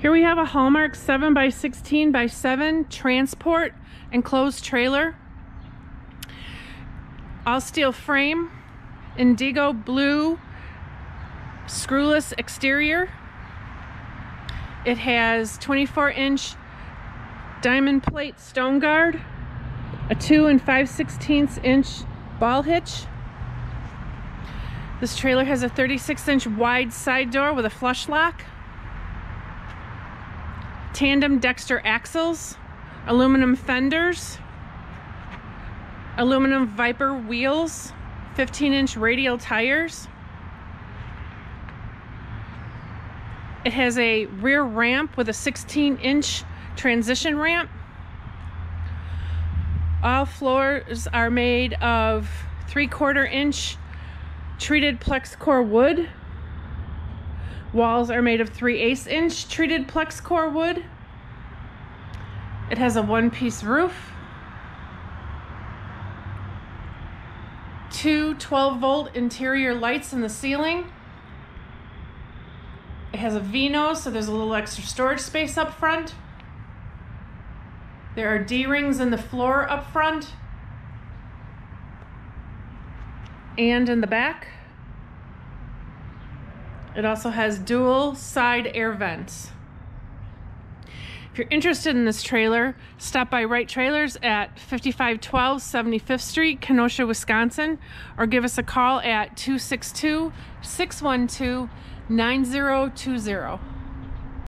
Here we have a Haulmark 7 by 16 by 7 transport enclosed trailer. All steel frame, indigo blue screwless exterior. It has 24 inch diamond plate stone guard, a 2 and 5 16 inch ball hitch. This trailer has a 36 inch wide side door with a flush lock tandem Dexter axles, aluminum fenders, aluminum Viper wheels, 15 inch radial tires. It has a rear ramp with a 16 inch transition ramp. All floors are made of three quarter inch treated Plexcore wood Walls are made of 3 8 inch treated Plexcore wood. It has a one piece roof. Two 12 volt interior lights in the ceiling. It has a V-nose, so there's a little extra storage space up front. There are D-rings in the floor up front and in the back. It also has dual side air vents. If you're interested in this trailer, stop by Right Trailers at 5512 75th Street, Kenosha, Wisconsin, or give us a call at 262 612 9020.